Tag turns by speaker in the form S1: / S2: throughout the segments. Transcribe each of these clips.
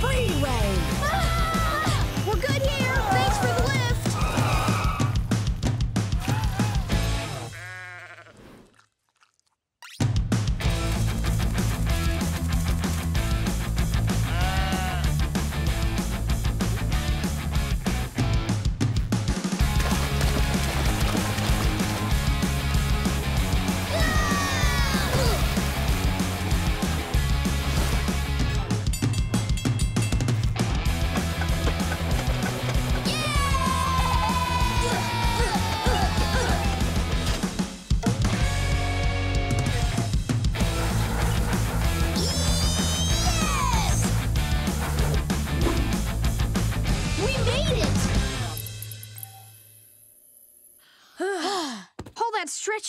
S1: freeway.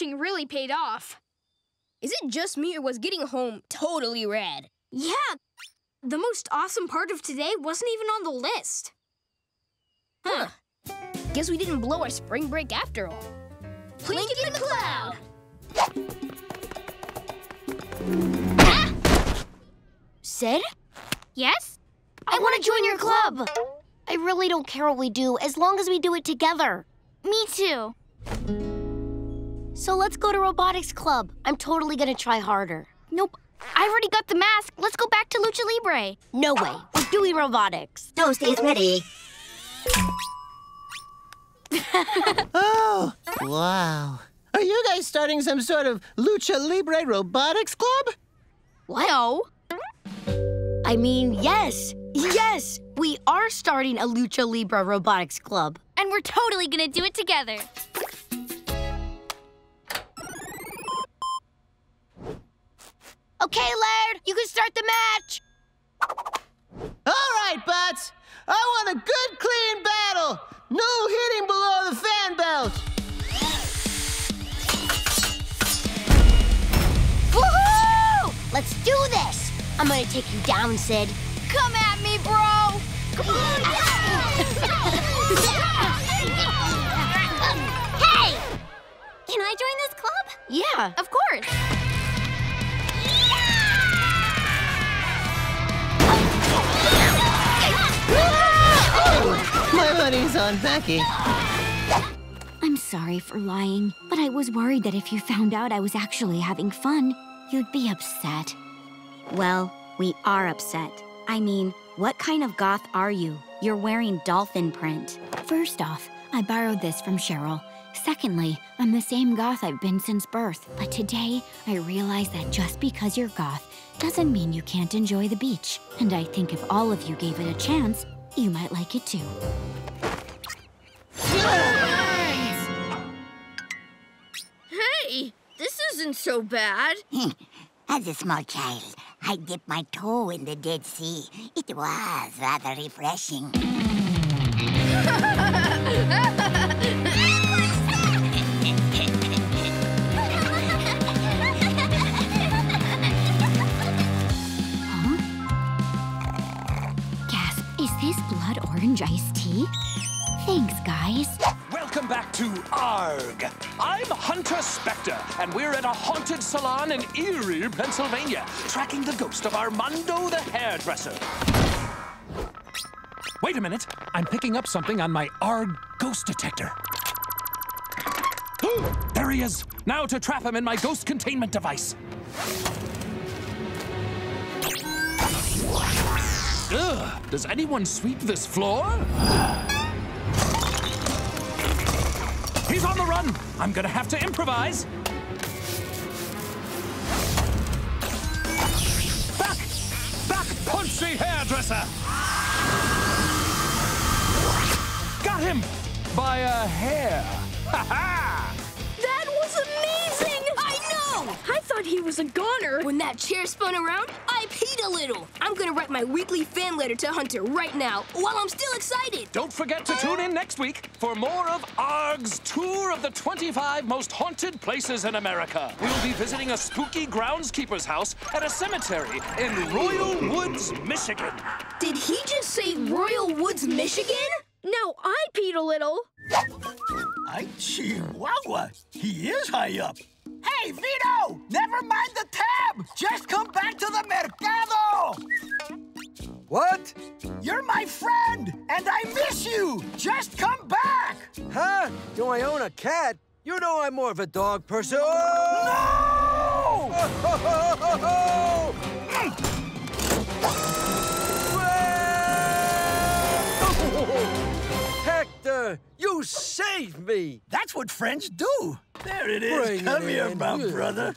S2: Really paid off.
S3: Is it just me or was getting home totally rad?
S2: Yeah, the most awesome part of today wasn't even on the list.
S3: Huh. Guess we didn't blow our spring break after all. Plink in the cloud!
S4: Sid?
S2: Yes?
S4: I want to join your club. I really don't care what we do as long as we do it together.
S2: Me too.
S4: So let's go to robotics club. I'm totally gonna try harder.
S2: Nope. I already got the mask. Let's go back to Lucha Libre.
S4: No way. We're doing robotics.
S5: Toasty's ready.
S6: Oh, wow. Are you guys starting some sort of Lucha Libre Robotics Club?
S2: No.
S4: I mean, yes. Yes. We are starting a Lucha Libre robotics club.
S2: And we're totally gonna do it together.
S4: Okay, Laird, you can start the match.
S6: All right, Butts. I want a good, clean battle. No hitting below the fan belt.
S4: Woohoo! Let's do this. I'm gonna take you down, Sid.
S2: Come at me, bro.
S4: Hey!
S2: Can I join this club?
S4: Yeah.
S2: Of course.
S6: On Becky.
S7: I'm sorry for lying, but I was worried that if you found out I was actually having fun, you'd be upset. Well, we are upset. I mean, what kind of goth are you? You're wearing dolphin print. First off, I borrowed this from Cheryl. Secondly, I'm the same goth I've been since birth. But today, I realized that just because you're goth doesn't mean you can't enjoy the beach. And I think if all of you gave it a chance, you might like it too.
S2: Hey, this isn't so bad.
S5: As a small child, I dipped my toe in the Dead Sea. It was rather refreshing.
S7: orange iced tea? Thanks, guys.
S8: Welcome back to ARG. I'm Hunter Spector, and we're at a haunted salon in Erie, Pennsylvania, tracking the ghost of Armando the hairdresser. Wait a minute. I'm picking up something on my ARG ghost detector. there he is. Now to trap him in my ghost containment device. Ugh, does anyone sweep this floor? He's on the run! I'm gonna have to improvise! Back! Back, punchy hairdresser! Got him! By a hair! Ha ha!
S3: That was amazing! I know! I thought he was a goner. When that chair spun around, I peed a little. I'm gonna write my weekly fan letter to Hunter right now while I'm still excited.
S8: Don't forget to tune in next week for more of ARG's tour of the 25 most haunted places in America. We'll be visiting a spooky groundskeeper's house at a cemetery in Royal Woods, Michigan.
S3: Did he just say Royal Woods, Michigan? No, I peed a little.
S9: I Chihuahua. Uh, he is high up. Hey, Vito! Never mind the tab! Just come back to the mercado!
S10: What?
S9: You're my friend, and I miss you! Just come back!
S10: Huh? Do I own a cat? You know I'm more of a dog person. Oh! No! Oh, ho, ho, ho. You saved me!
S9: That's what friends do. There it is.
S10: Bring
S9: Come
S10: it
S9: here,
S10: in.
S9: my brother.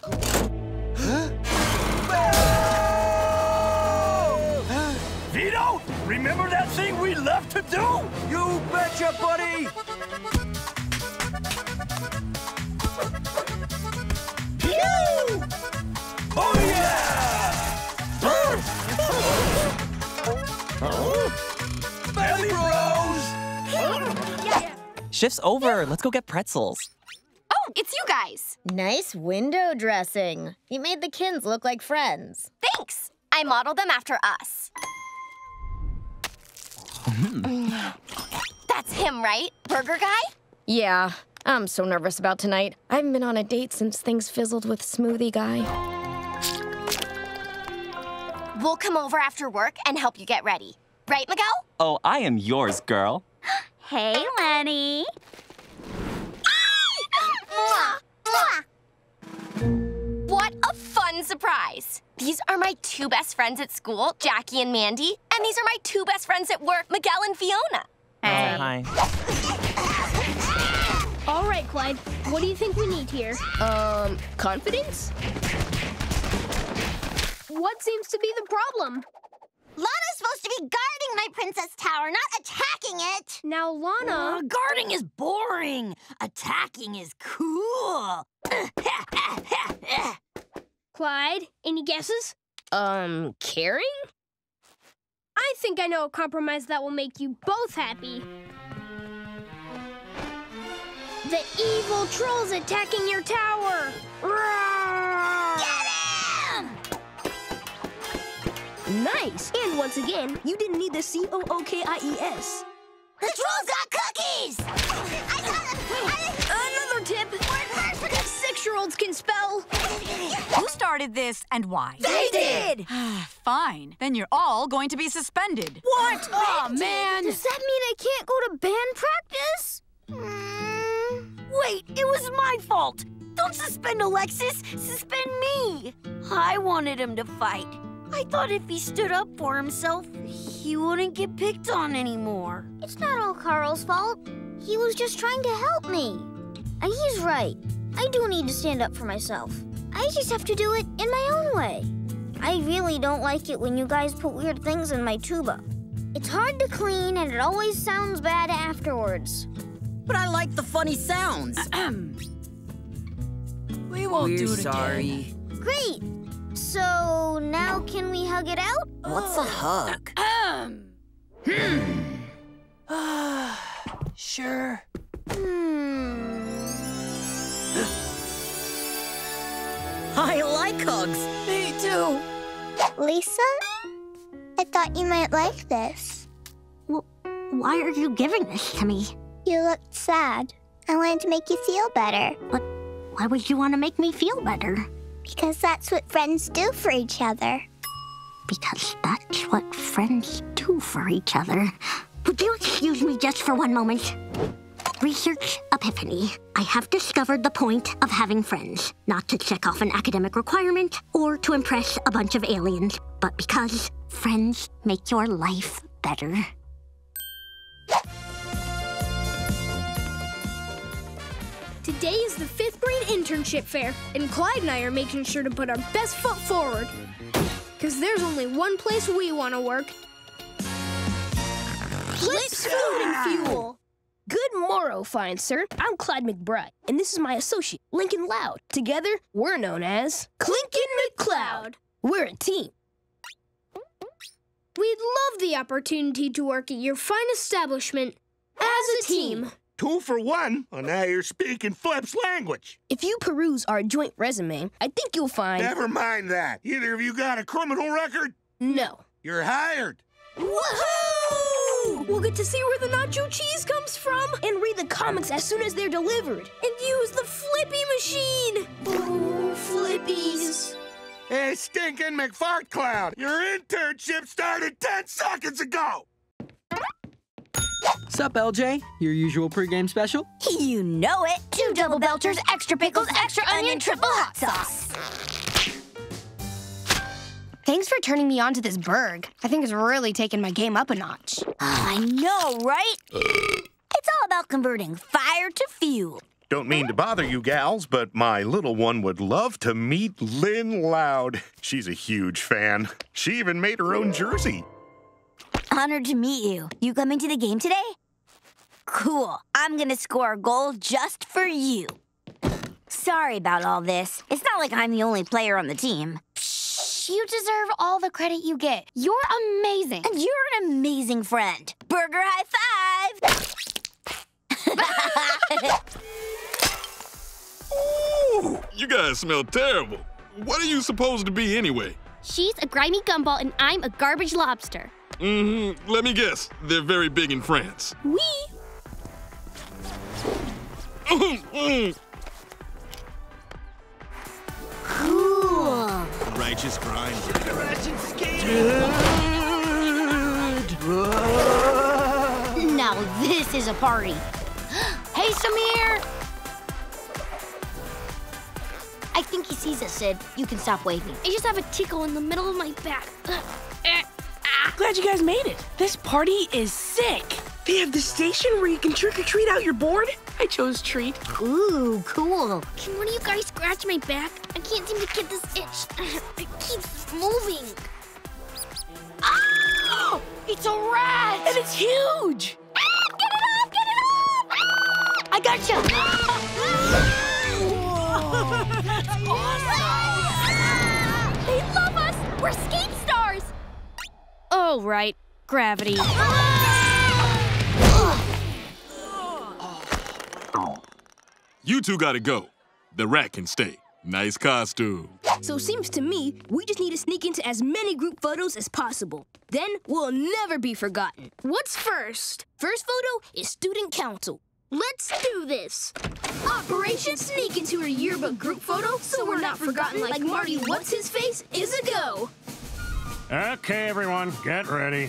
S9: Vito, remember that thing we love to do?
S10: You betcha, buddy!
S11: Shift's over. Let's go get pretzels.
S12: Oh, it's you guys.
S13: Nice window dressing. You made the kins look like friends.
S12: Thanks. I modeled them after us. Mm-hmm. That's him, right? Burger guy?
S13: Yeah, I'm so nervous about tonight. I haven't been on a date since things fizzled with Smoothie Guy.
S12: We'll come over after work and help you get ready. Right, Miguel?
S11: Oh, I am yours, girl.
S14: Hey, Leni.
S12: What a fun surprise! These are my two best friends at school, Jackie and Mandy, and these are my two best friends at work, Miguel and Fiona.
S11: Oh, hi.
S3: All right, Clyde. What do you think we need here?
S15: Um, confidence?
S3: What seems to be the problem?
S4: Lana's supposed to be guarding my princess tower, not attacking it.
S3: Now, Lana.
S4: Uh, guarding is boring. Attacking is cool.
S3: Clyde, any guesses?
S15: Um, caring?
S3: I think I know a compromise that will make you both happy. The evil trolls attacking your tower!
S4: Get him!
S15: Nice! Once again, you didn't need the C O O K I E S.
S4: The trolls got cookies! I got
S3: Another tip! Six-year-olds can spell.
S16: Who started this and why?
S4: They did!
S16: Ah, fine. Then you're all going to be suspended. What? Oh, man.
S14: Does that mean I can't go to band practice? Mm.
S4: Wait, it was my fault. Don't suspend Alexis, suspend me. I wanted him to fight. I thought if he stood up for himself, he wouldn't get picked on anymore.
S14: It's not all Carl's fault. He was just trying to help me. And he's right. I do need to stand up for myself. I just have to do it in my own way. I really don't like it when you guys put weird things in my tuba. It's hard to clean and it always sounds bad afterwards.
S17: But I like the funny sounds.
S16: we won't
S17: We're
S16: do it
S17: sorry.
S16: again.
S14: Great. So now can we hug it out?
S17: What's a hug? Um. Hmm.
S16: sure.
S14: Hmm.
S17: I like hugs.
S16: Me too.
S4: Lisa? I thought you might like this.
S14: Why are you giving this to me?
S4: You looked sad. I wanted to make you feel better.
S14: But why would you want to make me feel better?
S4: Because that's what friends do for each other.
S14: Because that's what friends do for each other. Would you excuse me just for one moment? Research Epiphany. I have discovered the point of having friends. Not to check off an academic requirement or to impress a bunch of aliens, but because friends make your life better.
S3: Today is the fifth grade internship fair, and Clyde and I are making sure to put our best foot forward. Because there's only one place we want to work Flip's Food and Fuel.
S15: Good morrow, fine sir. I'm Clyde McBride, and this is my associate, Lincoln Loud. Together, we're known as Clincoln McCloud. We're a team.
S3: We'd love the opportunity to work at your fine establishment as a team.
S18: Two for one. Well, now you're speaking Flip's language.
S15: If you peruse our joint resume, I think you'll find.
S18: Never mind that. Either of you got a criminal record?
S15: No.
S18: You're hired.
S3: Woohoo! We'll get to see where the nacho cheese comes from
S15: and read the comics as soon as they're delivered.
S3: and use the flippy machine. Ooh, flippies.
S18: Hey, stinking McFart Cloud, your internship started 10 seconds ago.
S10: Sup, LJ? Your usual pregame special?
S14: You know it.
S19: Two double belchers, extra pickles, extra onion, triple hot sauce.
S2: Thanks for turning me on to this burg. I think it's really taken my game up a notch.
S14: I know, right? it's all about converting fire to fuel.
S20: Don't mean to bother you gals, but my little one would love to meet Lynn Loud. She's a huge fan. She even made her own jersey.
S14: Honored to meet you. You coming to the game today? Cool. I'm gonna score a goal just for you. Sorry about all this. It's not like I'm the only player on the team.
S2: You deserve all the credit you get. You're amazing.
S14: And you're an amazing friend. Burger high five!
S21: Ooh, you guys smell terrible. What are you supposed to be anyway?
S2: She's a grimy gumball and I'm a garbage lobster.
S21: Mm-hmm. Let me guess. They're very big in France.
S2: We.
S14: cool.
S21: Righteous grind.
S4: Now this is a party. hey, Sameer! I think he sees us, Sid. You can stop waving.
S2: I just have a tickle in the middle of my back.
S22: Glad you guys made it. This party is sick. They have the station where you can trick or treat out your board. I chose treat.
S4: Ooh, cool.
S2: Can one of you guys scratch my back? I can't seem to get this itch. It keeps moving.
S4: Oh! It's a rat!
S22: And it's huge!
S2: Ah, get it off! Get it off! Ah!
S4: I gotcha!
S2: awesome!
S23: Oh, right. Gravity.
S21: You two gotta go. The rat can stay. Nice costume.
S3: So seems to me we just need to sneak into as many group photos as possible. Then we'll never be forgotten.
S2: What's first?
S3: First photo is student council.
S2: Let's do this.
S3: Operation Sneak into a yearbook group photo so we're not forgotten like Marty What's His Face is a go.
S24: Okay, everyone, get ready.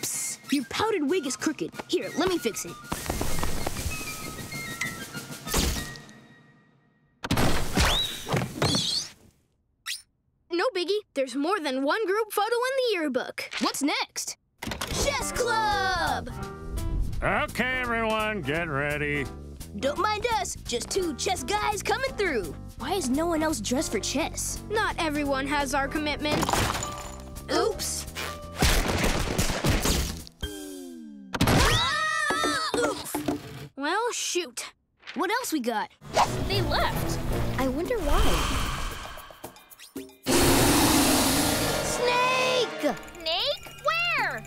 S3: Psst, your powdered wig is crooked. Here, let me fix it.
S2: No biggie. There's more than one group photo in the yearbook.
S3: What's next? Chess Club!
S24: Okay, everyone, get ready.
S3: Don't mind us, just two chess guys coming through. Why is no one else dressed for chess?
S2: Not everyone has our commitment.
S3: Oops.
S2: Ah, well, shoot.
S3: What else we got?
S2: They left.
S4: I wonder why. Snake!
S2: Snake? Where?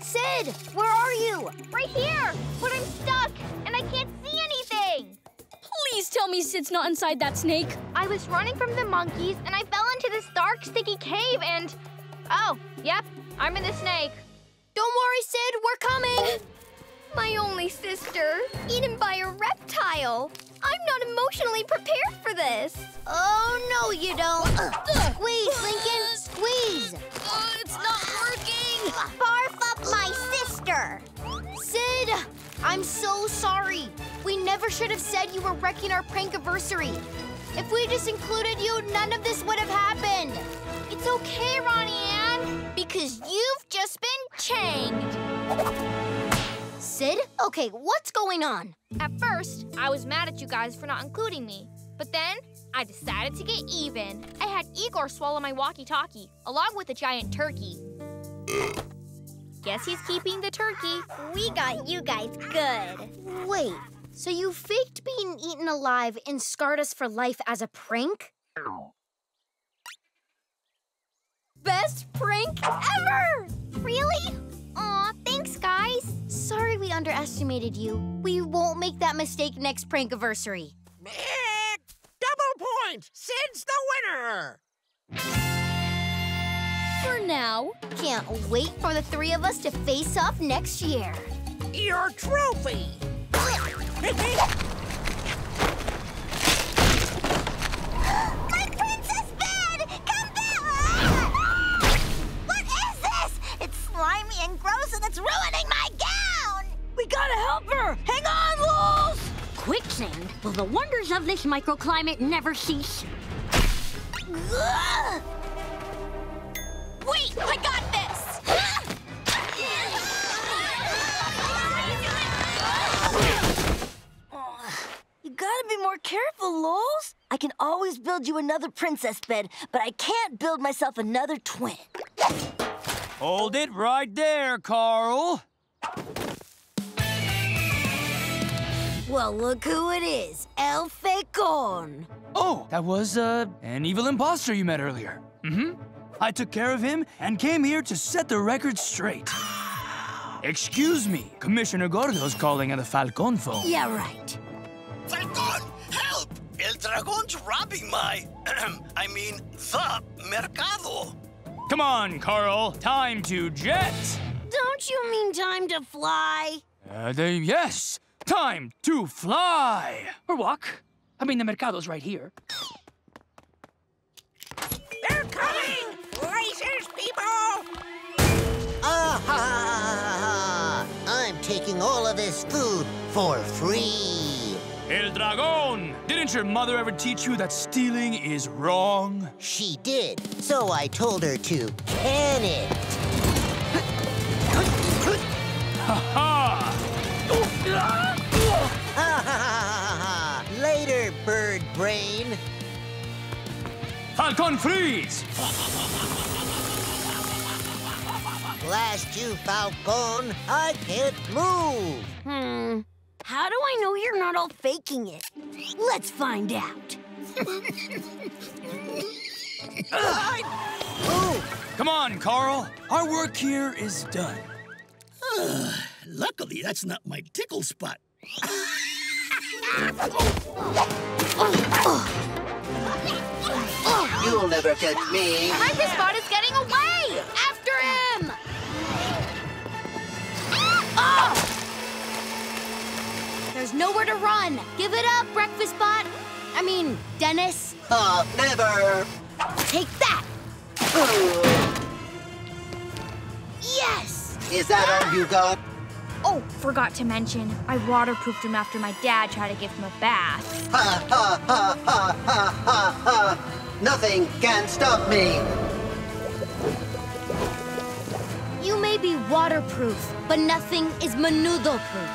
S4: Sid, where are you?
S2: Right here, but I'm stuck and I can't see anything.
S3: Please tell me Sid's not inside that snake.
S2: I was running from the monkeys and I fell into this dark, sticky cave and. Oh, yep, I'm in the snake.
S4: Don't worry, Sid, we're coming.
S2: My only sister, eaten by a reptile. I'm not emotionally prepared for this.
S4: Oh, no, you don't. squeeze, Lincoln, squeeze.
S3: Uh, it's not
S4: I'm so sorry. We never should have said you were wrecking our prank anniversary. If we just included you, none of this would have happened.
S2: It's okay, Ronnie Anne, because you've just been changed.
S4: Sid? Okay, what's going on?
S2: At first, I was mad at you guys for not including me. But then, I decided to get even. I had Igor swallow my walkie-talkie, along with a giant turkey. Guess he's keeping the turkey. We got you guys good.
S4: Wait, so you faked being eaten alive and scarred us for life as a prank?
S2: Best prank ever!
S4: Really?
S2: Aw, thanks, guys.
S4: Sorry we underestimated you. We won't make that mistake next prank anniversary.
S25: Double point! Sid's the winner!
S2: for now.
S4: Can't wait for the three of us to face off next year.
S25: Your trophy!
S14: My princess bed! Come back! What is this? It's slimy and gross and it's ruining my gown! We gotta help her! Hang on, Wolves!
S5: Quicksand, will the wonders of this microclimate never cease?
S12: Wait, I got this!
S6: You gotta be more careful, Lols. I can always build you another princess bed, but I can't build myself another twin.
S26: Hold it right there, Carl.
S6: Well, look who it is. El Falcon.
S26: Oh, that was, uh, an evil imposter you met earlier. Mm-hmm. I took care of him and came here to set the record straight. Excuse me, Commissioner Gordo's calling at the Falcon phone.
S6: Yeah, right.
S9: Falcon, help! El Dragon's robbing my, I mean, the mercado.
S26: Come on, Carl. Time to jet.
S5: Don't you mean time to fly?
S26: Uh, the, yes, time to fly. Or walk. I mean, the Mercado's right here.
S6: People! Ah, I'm taking all of this food for free.
S26: El Dragon! Didn't your mother ever teach you that stealing is wrong?
S6: She did, so I told her to can it.
S26: Ha
S6: ha! Later, bird brain.
S26: Falcon freeze!
S6: Blast you, Falcon! I can't move.
S5: Hmm. How do I know you're not all faking it? Let's find out.
S26: Come on, Carl. Our work here is done.
S9: Luckily, that's not my tickle spot.
S6: You'll never catch me.
S4: Microspot is getting away! There's nowhere to run. Give it up, Breakfast Bot. I mean, Dennis.
S6: Uh, never.
S4: Take that! Yes!
S6: Is that all you got?
S2: Oh, forgot to mention, I waterproofed him after my dad tried to give him a bath.
S6: Ha ha ha ha ha ha ha! Nothing can stop me.
S4: Be waterproof, but nothing is menudo-proof.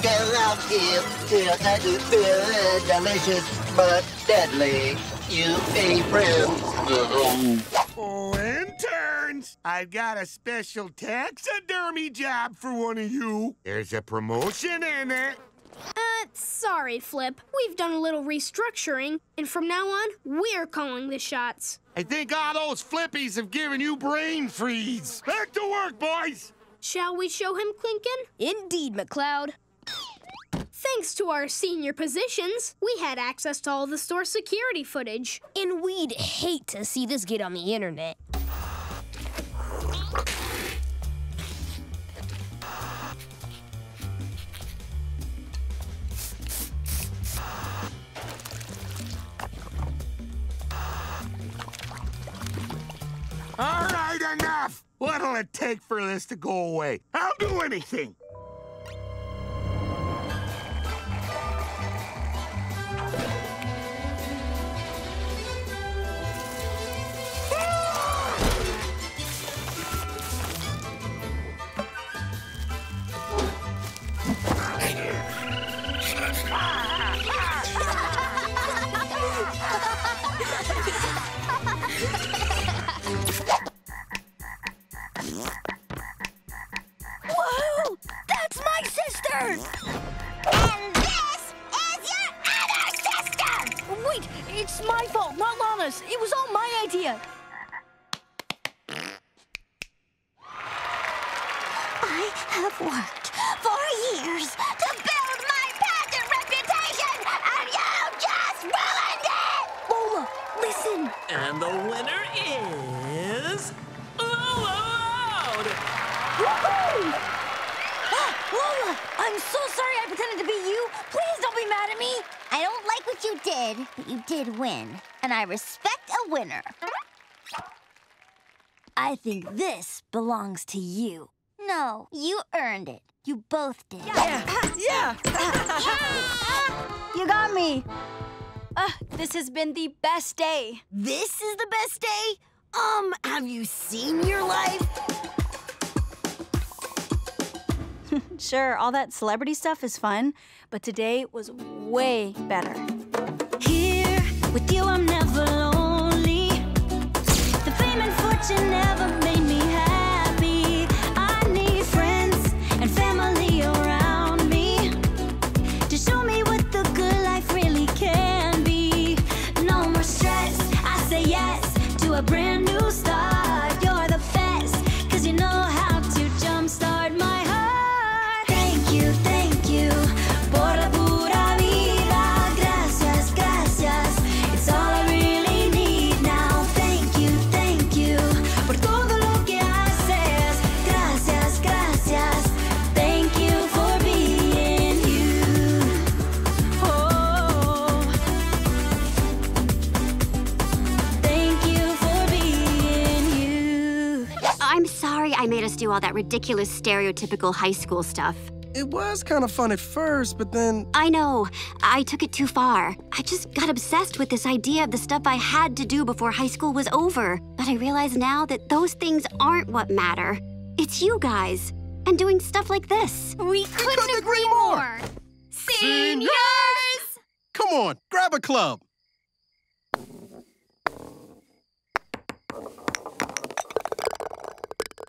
S6: Get out here, here and you feel delicious but deadly. You a friend.
S18: Oh, interns! I've got a special taxidermy job for one of you. There's a promotion in it.
S3: Uh, sorry, Flip. We've done a little restructuring, and from now on, we're calling the shots.
S18: I think all those flippies have given you brain freeze. Back to work, boys!
S3: Shall we show him Clincoln?
S27: Indeed, McCloud.
S3: Thanks to our senior positions, we had access to all the store security footage.
S27: And we'd hate to see this get on the internet.
S18: All right, enough! What'll it take for this to go away? I'll do anything.
S4: I
S5: don't
S4: like what you did, but you did win, and I respect a winner.
S6: I think this belongs to you.
S4: No, you earned it. You both did.
S5: Yeah! Yeah.
S6: you got me.
S28: Uh, this has been the best day.
S6: This is the best day? Um, have you seen your life?
S28: Sure, all that celebrity stuff is fun, but today was way better.
S7: Here with you, I'm never lonely. The fame and fortune never made me happy. I need friends and family around me to show me what the good life really can be. No more stress. I say yes to a brand new start. All
S14: that ridiculous stereotypical high school stuff.
S25: It was kind of fun at first, but then.
S14: I know. I took it too far. I just got obsessed with this idea of the stuff I had to do before high school was over. But I realize now that those things aren't what matter. It's you guys. And doing stuff like this.
S28: We
S25: couldn't, agree more.
S12: Seniors!
S25: Come on, grab a club.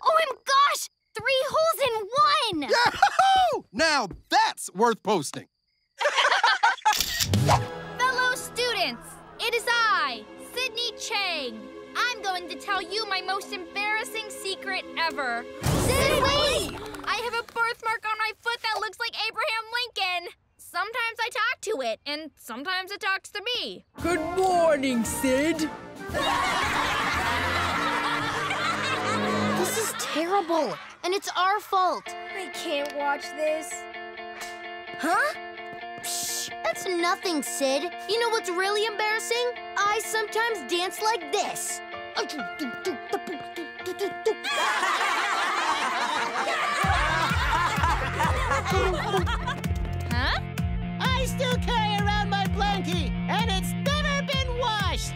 S4: Oh my gosh! Three holes in one!
S25: Yahoo! Now that's worth posting.
S2: Fellow students, it is I, Sydney Chang. I'm going to tell you my most embarrassing secret ever.
S4: Sydney!
S2: I have a birthmark on my foot that looks like Abraham Lincoln. Sometimes I talk to it, and sometimes it talks to me.
S29: Good morning, Sid.
S4: This is terrible, and it's our fault.
S3: I can't watch this.
S4: Huh? Psh, that's nothing, Sid. You know what's really embarrassing? I sometimes dance like this.
S2: Huh?
S30: I still carry around my blankie, and it's never been washed.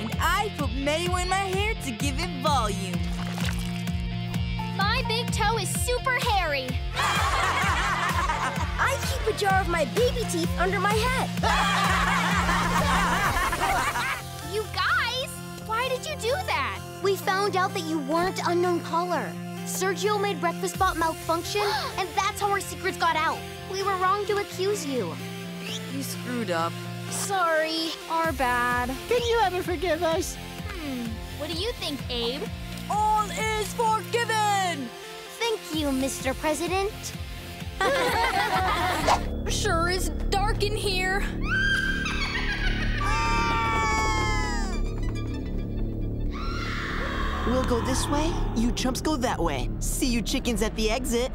S5: And I put mayo in my hair to give it volume.
S27: My big toe is super hairy.
S3: I keep a jar of my baby teeth under my head.
S27: You guys, why did you do that?
S4: We found out that you weren't unknown caller. Sergio made breakfast bot malfunction, and that's how our secrets got out. We were wrong to accuse you.
S5: You screwed up.
S27: Sorry, our bad.
S30: Can you ever forgive us?
S2: Hmm, what do you think, Abe?
S5: All is forgiven!
S4: Thank you, Mr. President.
S3: Sure is dark in here.
S5: We'll go this way, you chumps go that way. See you chickens at the exit.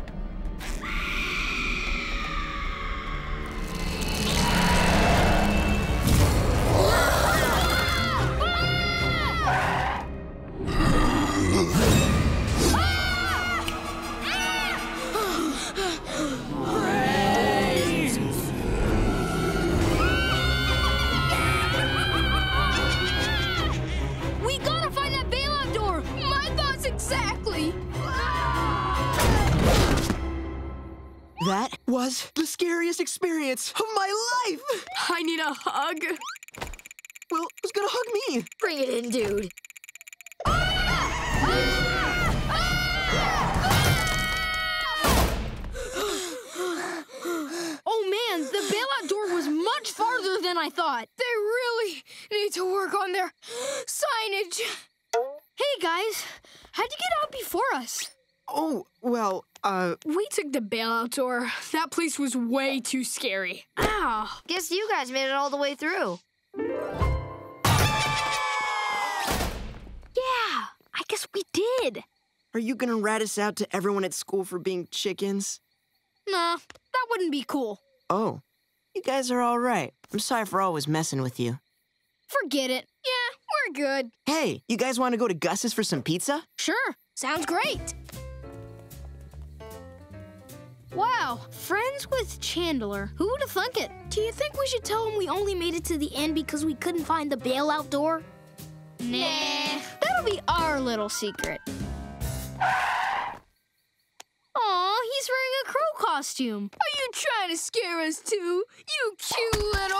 S5: Was the scariest experience of my life!
S3: I need a hug.
S5: Well, who's gonna hug me?
S3: Bring it in, dude. Oh man, the bailout door was much farther than I thought. They really need to work on their signage. Hey guys, how'd you get out before us?
S5: Oh, well, uh.
S3: We took the bailout door. That place was way too scary. Ow.
S27: Guess you guys made it all the way through.
S3: Yeah, I guess we did.
S5: Are you gonna rat us out to everyone at school for being chickens?
S3: Nah, that wouldn't be cool.
S5: Oh, you guys are all right. I'm sorry for always messing with you.
S3: Forget it. Yeah, We're good.
S31: Hey, you guys want to go to Gus's for some pizza?
S3: Sure. Sounds great. Wow, friends with Chandler. Who would have thunk it?
S27: Do you think we should tell him we only made it to the end because we couldn't find the bailout door?
S3: Nah. That'll be our little secret. Aw, he's wearing a crow costume. Are you trying to scare us too? You cute little.